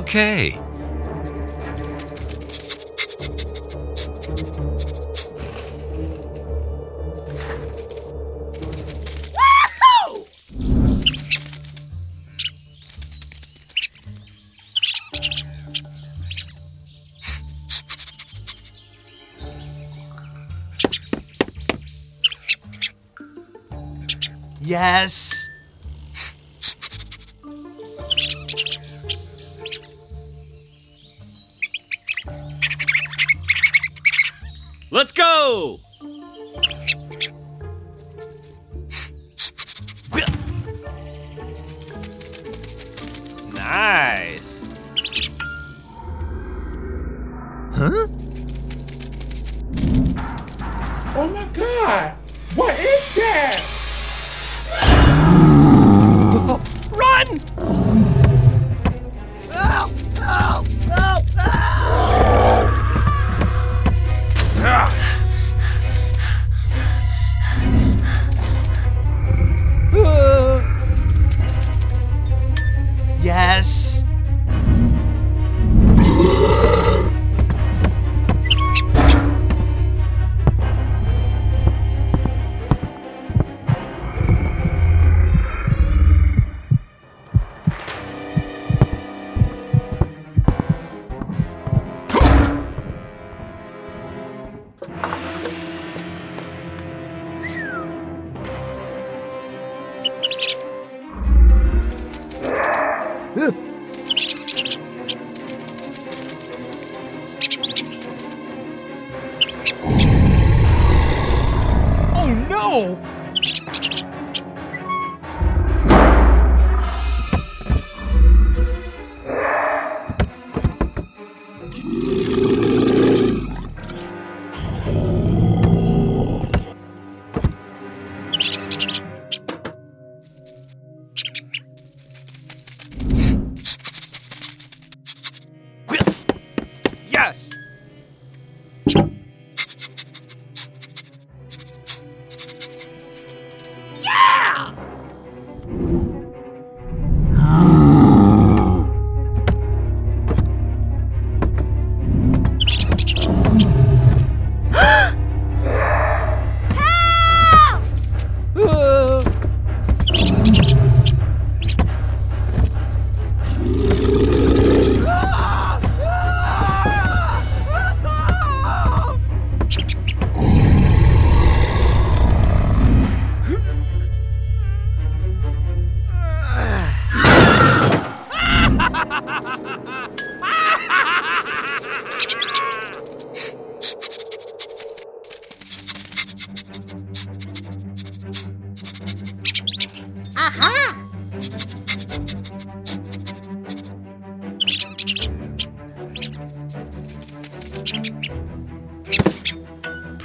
Okay. Yes.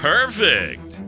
Perfect!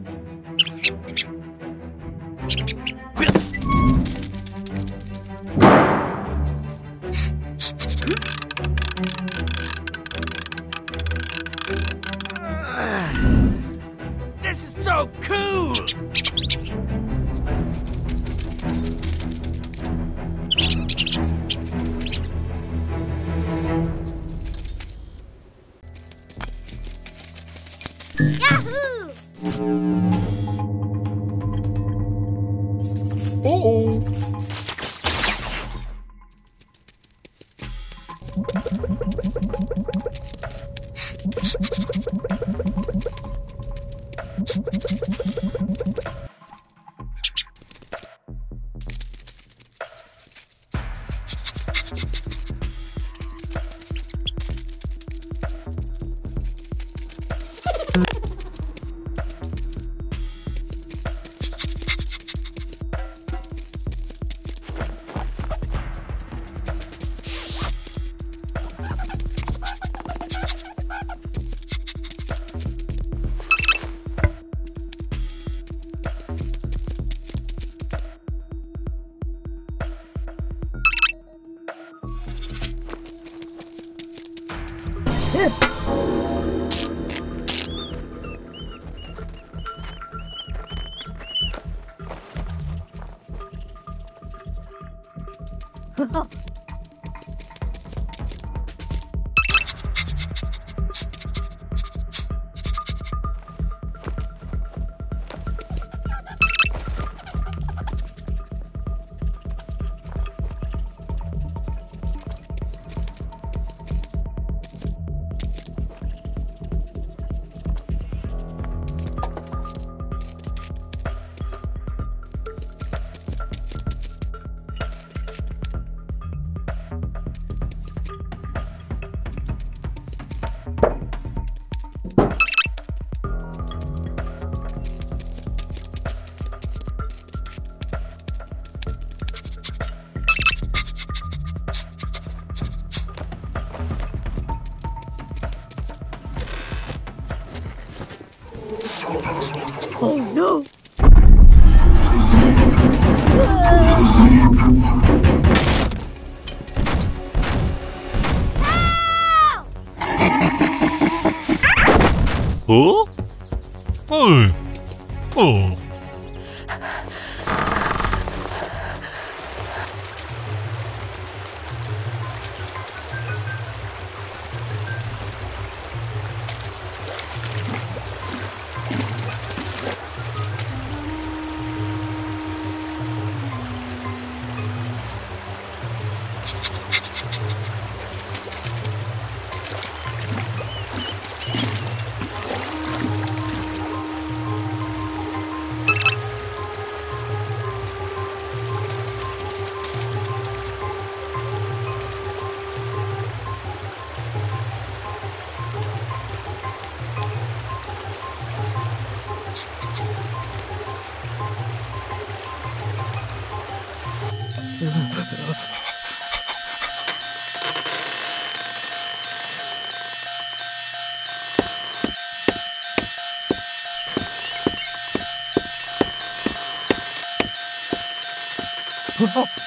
Yahoo!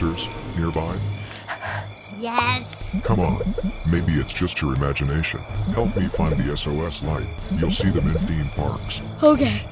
Monsters nearby? Yes. Come on. Maybe it's just your imagination. Help me find the SOS light. You'll see them in theme parks. Okay.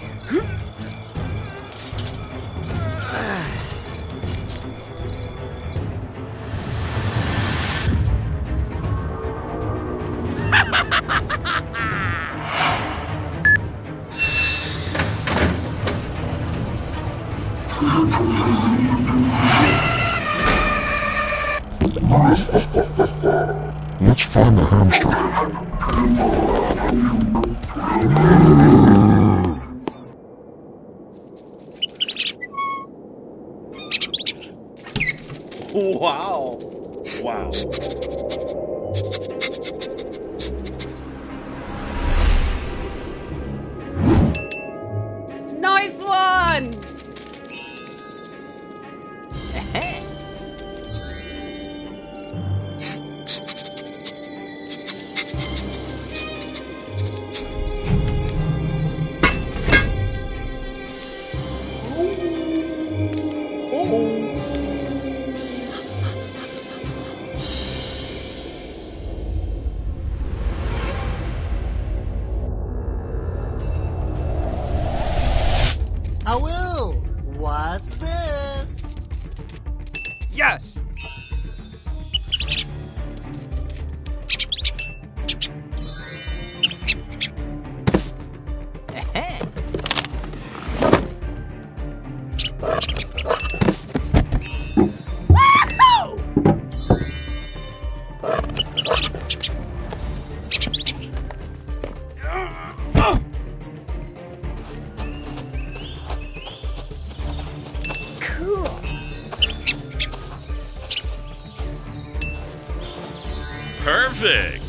Perfect!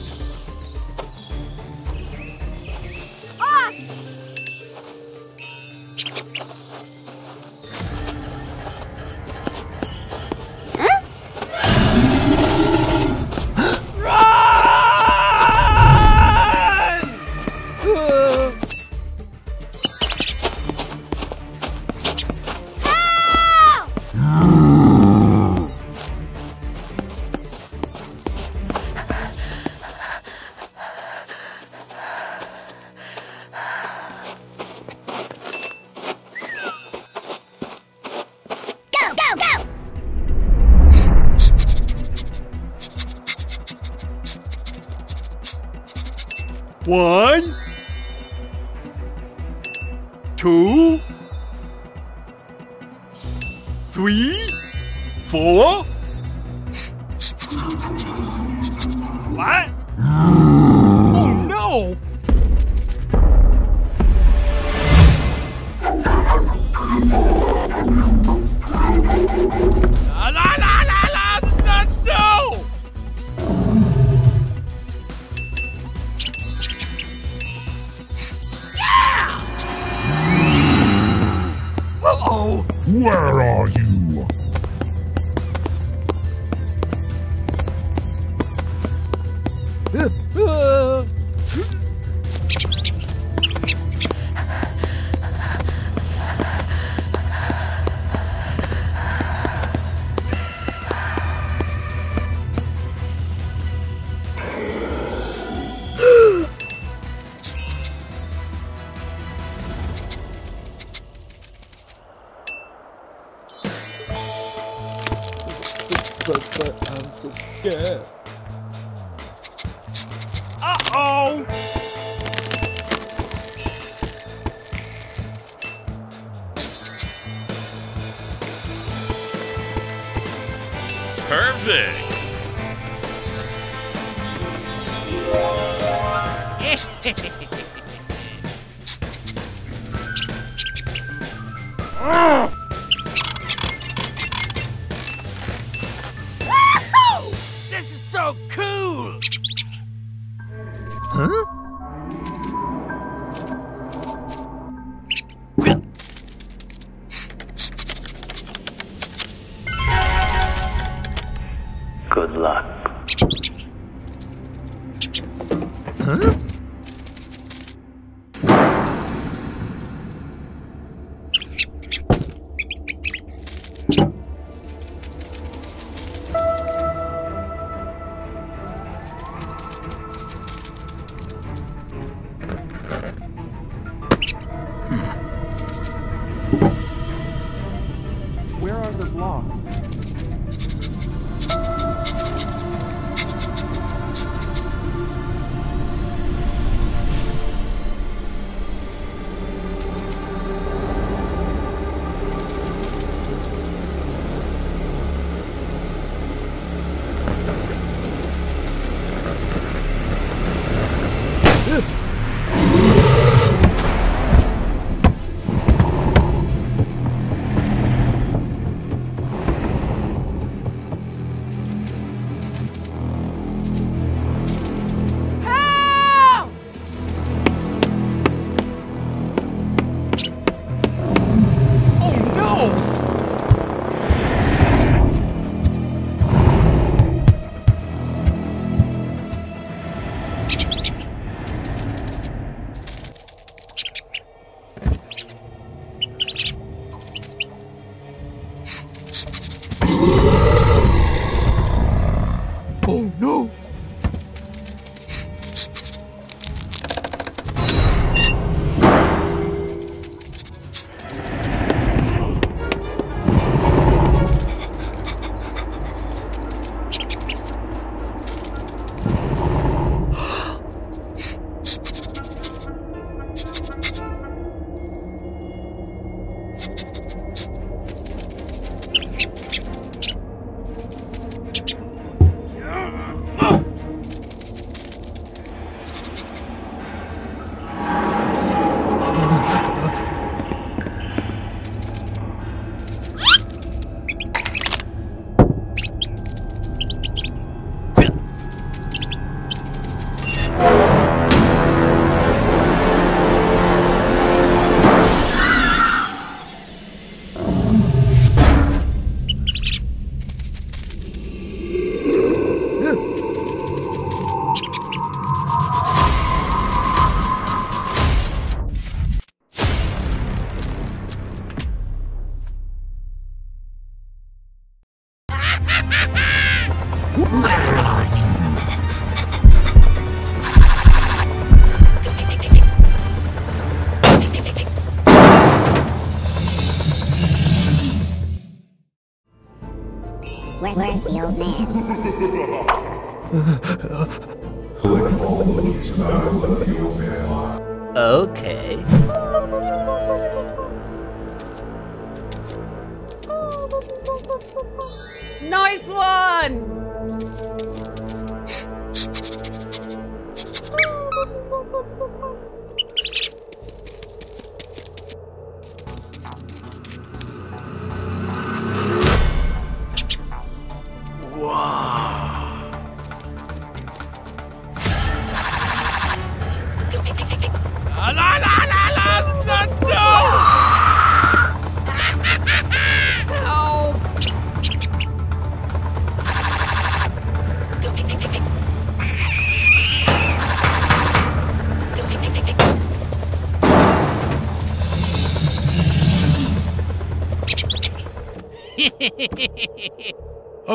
Where's the old man?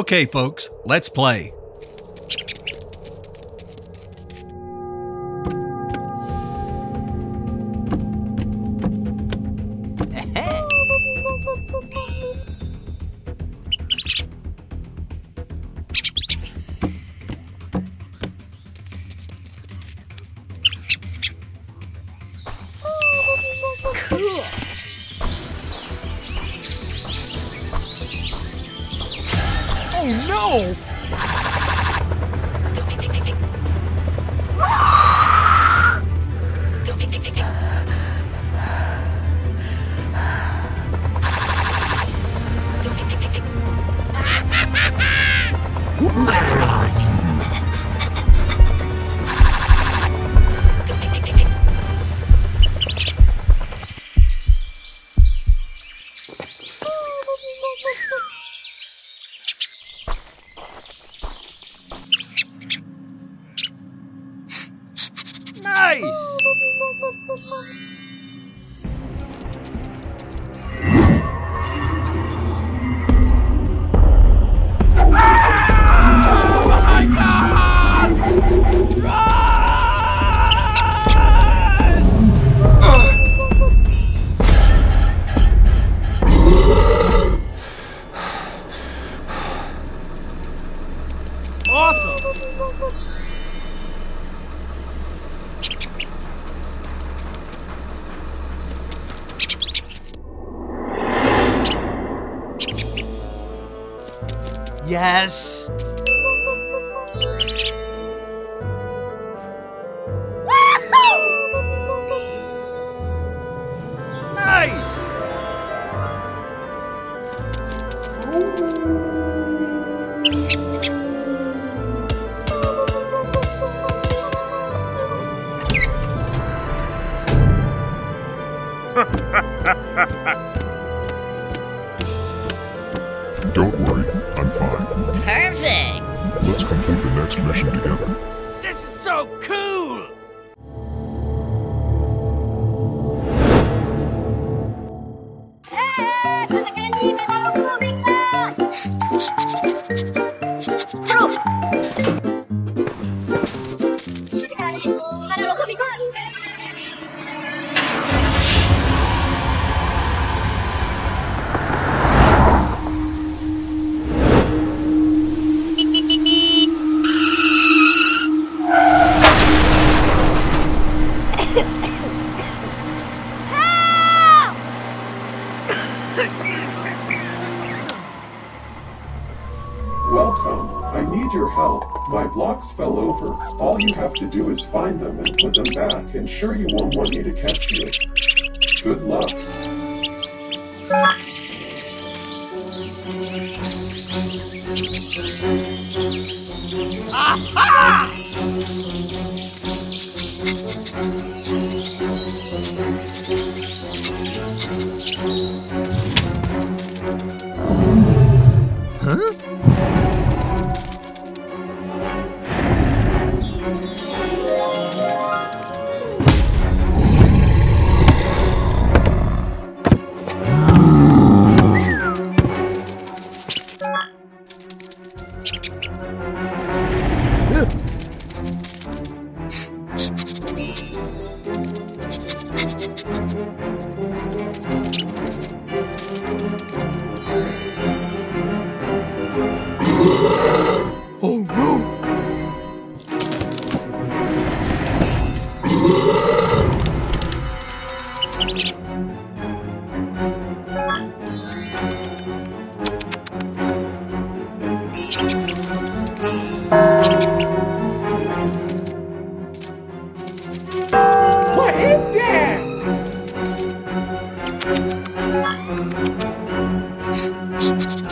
Okay, folks, let's play. All you have to do is find them and put them back and sure you won't want me to catch you. Good luck. Thank you. Thanks.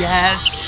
Yes.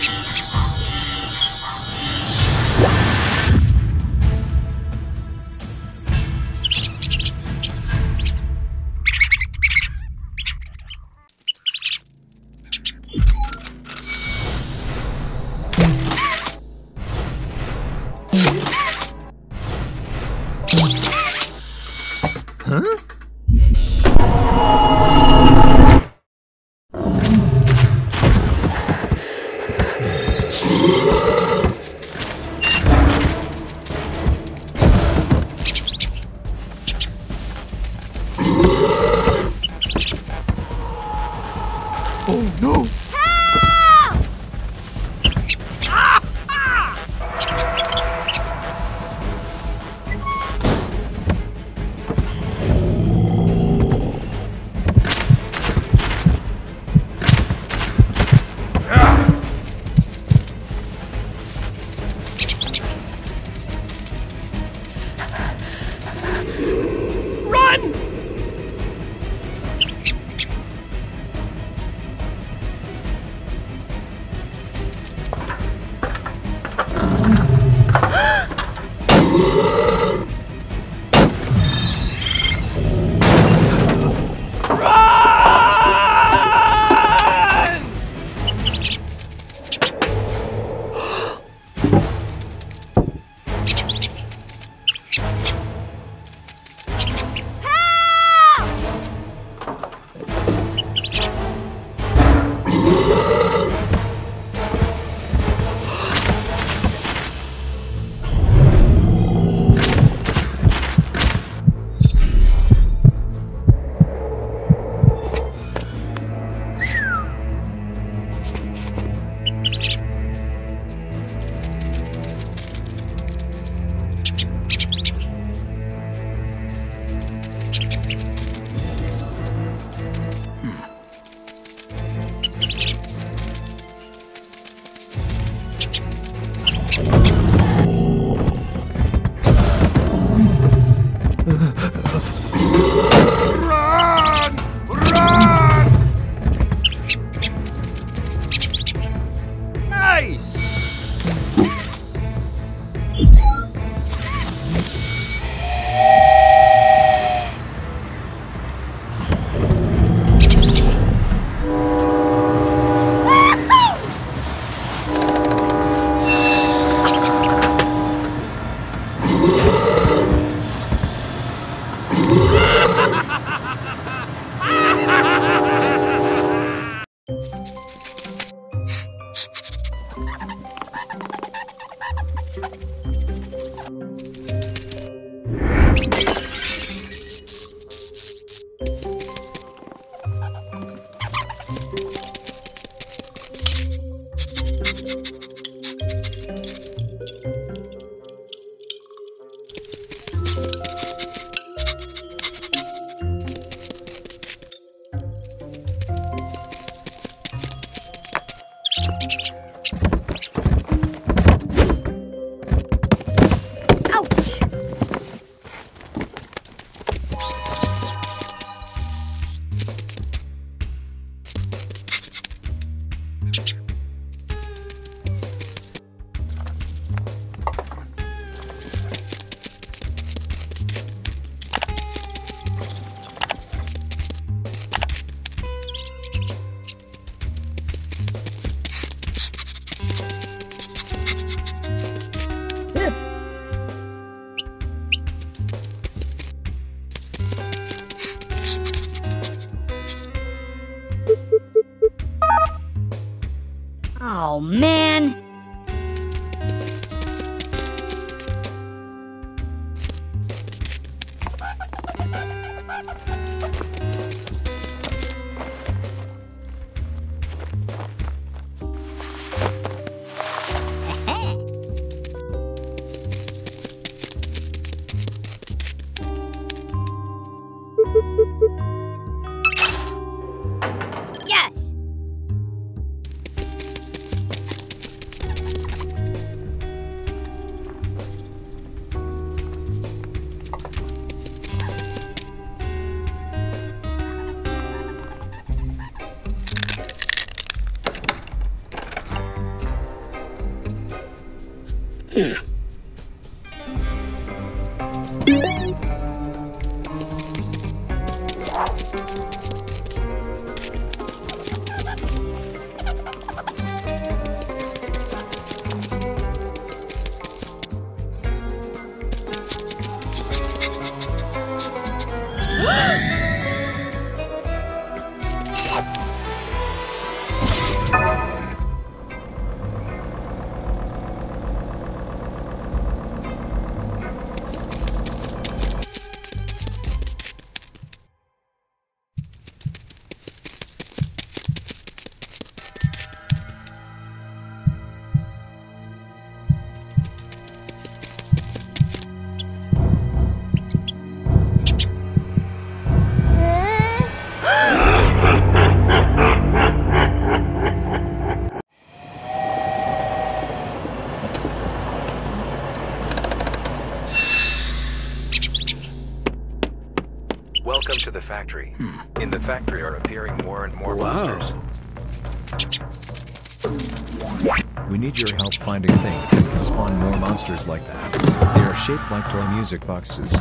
Need your help finding things that can spawn more monsters like that. They are shaped like toy music boxes.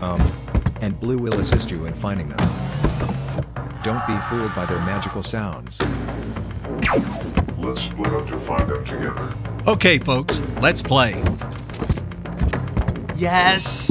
Um, and Blue will assist you in finding them. Don't be fooled by their magical sounds. Let's split up to find them together. Okay, folks, let's play. Yes!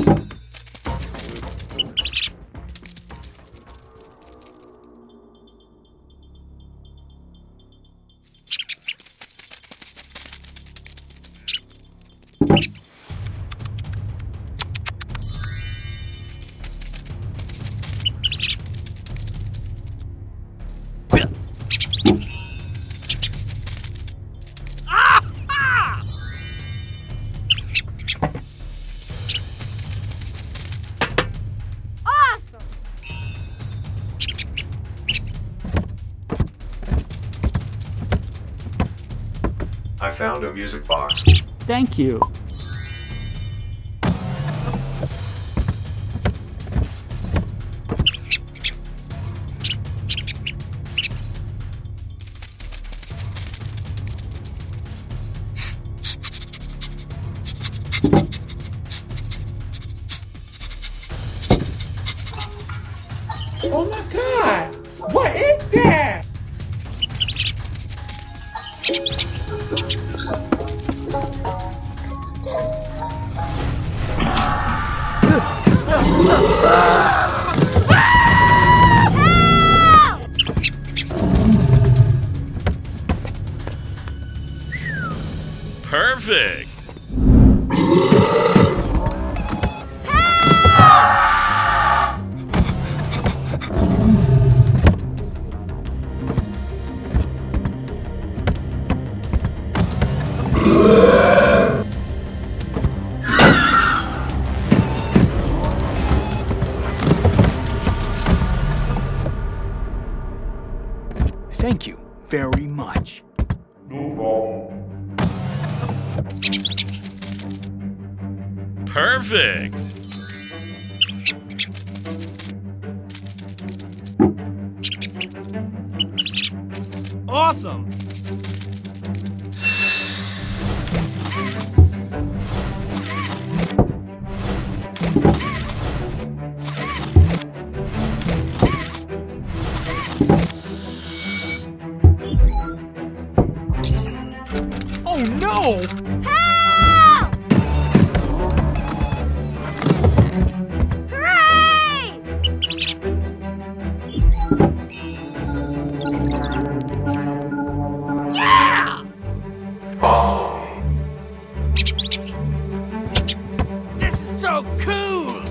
So cool!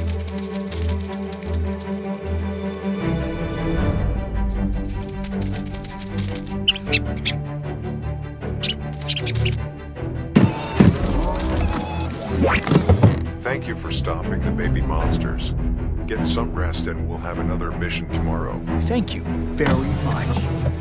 Thank you for stopping the baby monsters. Get some rest and we'll have another mission tomorrow. Thank you very much.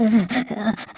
Oh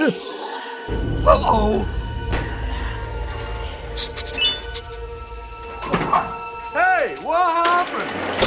Uh-oh! Hey, what happened?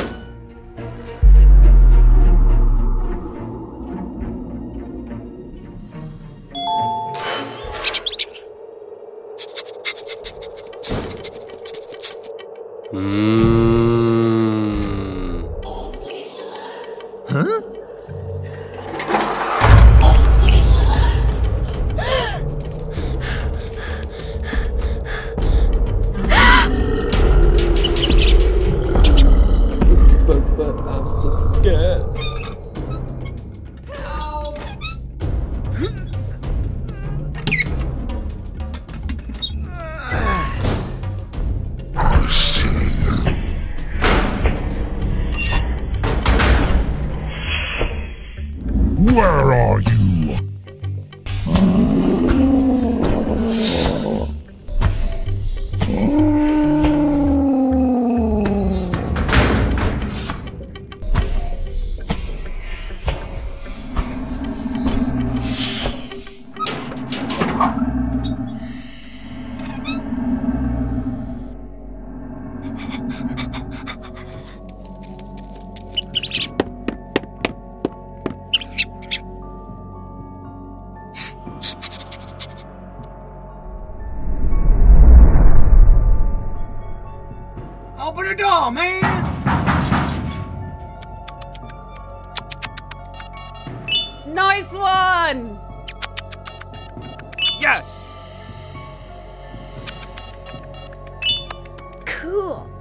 Cool.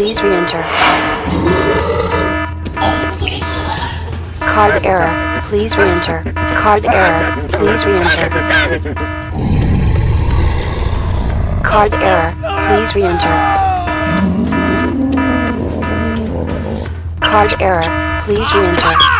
Please re-enter. Card error. Please re-enter. Card error. Please re-enter. Card error. Please re-enter. Card error. Please re-enter.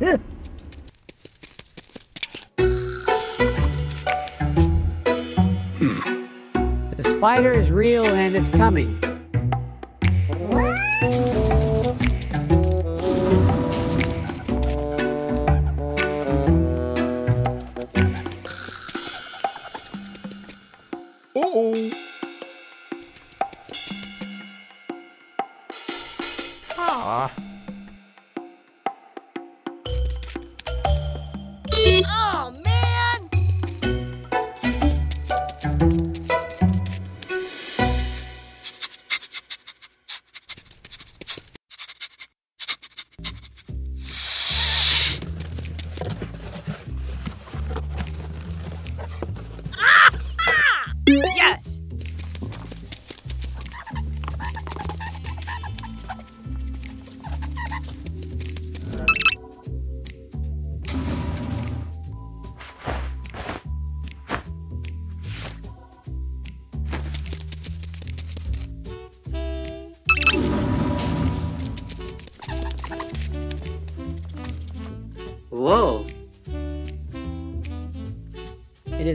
The spider is real and it's coming.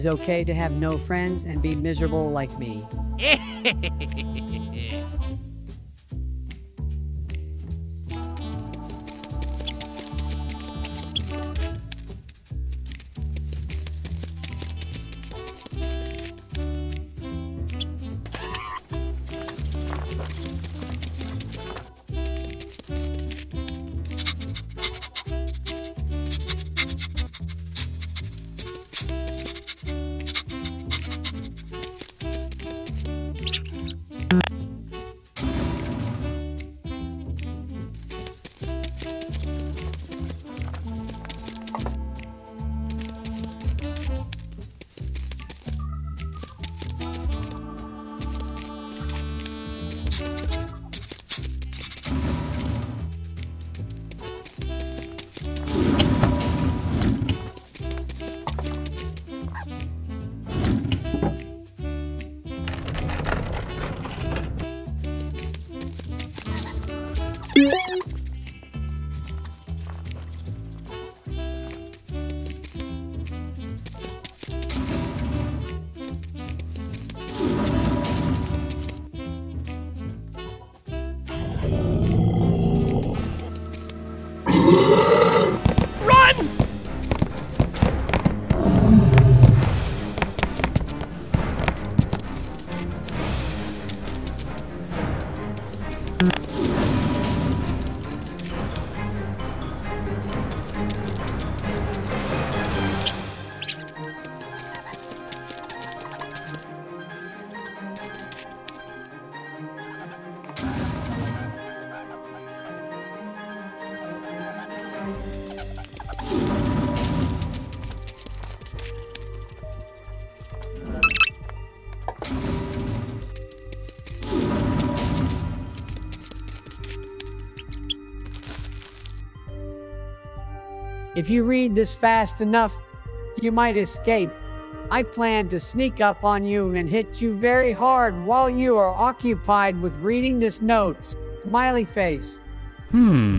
Is okay to have no friends and be miserable like me. If you read this fast enough, you might escape. I plan to sneak up on you and hit you very hard while you are occupied with reading this note. Smiley face. Hmm.